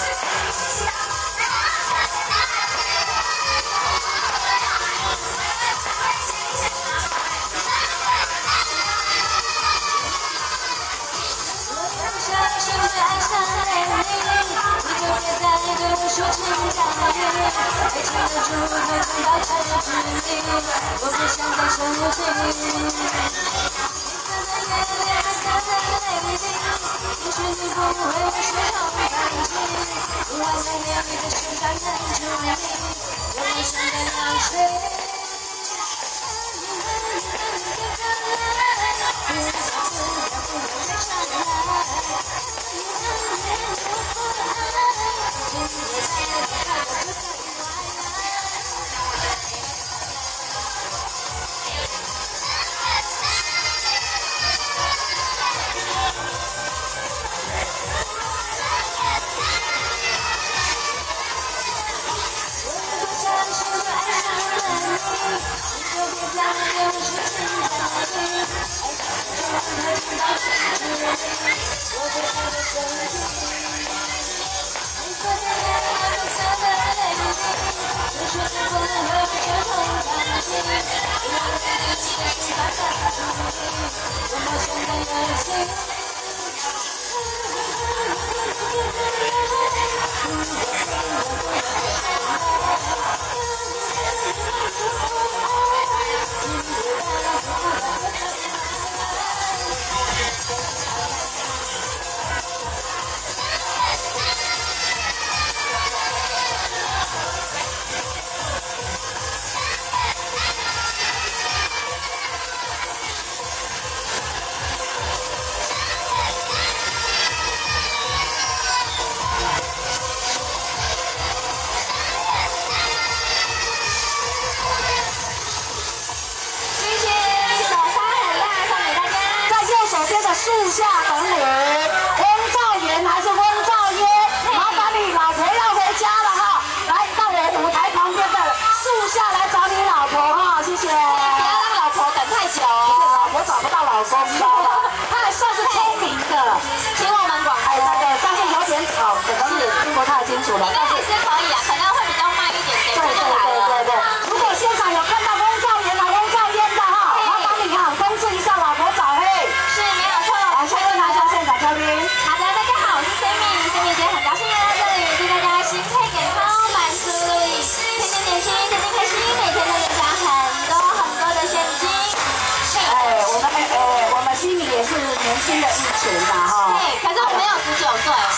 我们一起大爱上你你就别再对我说情话爱爱情的笨蛋爱情的蠢我不想再去证明我不想再黑色的夜里也许你不会我在美丽的世上看出你，我梦想的样 love. 树下等你，温兆元还是温兆约？麻烦你老婆要回家了哈，来到我舞台旁边的树下来找你老婆哈，谢谢。不要让老婆等太久，不是老婆找不到老公，他还算是聪明的，听我们广哎对对，但是有点吵，可能是听不太清楚了。但是新的一群啦，哈。对，可是我没有十九岁。